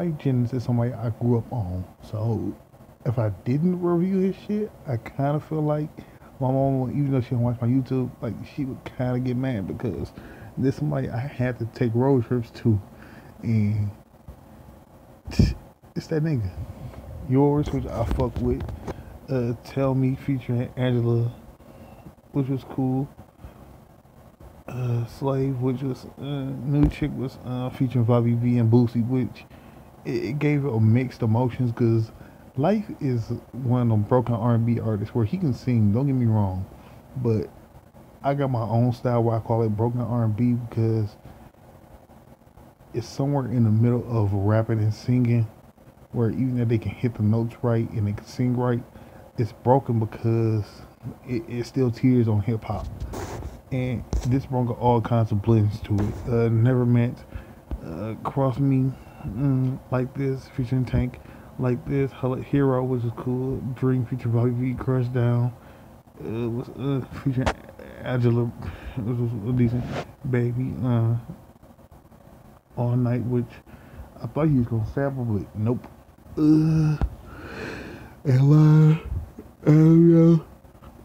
Lyfe Jennings is somebody I grew up on. So if I didn't review his shit, I kind of feel like my mom, even though she don't watch my YouTube, like she would kind of get mad because this somebody I had to take road trips to, and it's that nigga. Yours, which I fuck with. Uh, Tell Me featuring Angela, which was cool. Uh, Slave, which was uh, new chick was uh, featuring Bobby V and Boosie, which it, gave a mixed emotions because Lyfe is one of them broken R&B artists where he can sing. Don't get me wrong, but I got my own style where I call it broken R&B because it's somewhere in the middle of rapping and singing, where even if they can hit the notes right and they can sing right, it's broken because it, it still tears on hip hop. And this brought all kinds of blends to it. Uh, Never meant uh, Cross Me mm, like this featuring Tank like this. Hero, which is cool. Dream feature Bobby V, Crush Down. Uh, was uh, featuring Angela, which was a decent baby. Uh, all night, which I thought he was gonna sample, but nope. Uh, and uh, and, uh,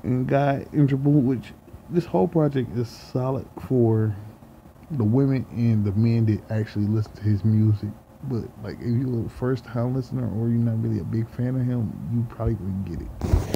and Guy Interval, which this whole project is solid for the women and the men that actually listen to his music. But like if you're a first time listener or you're not really a big fan of him, you probably wouldn't get it.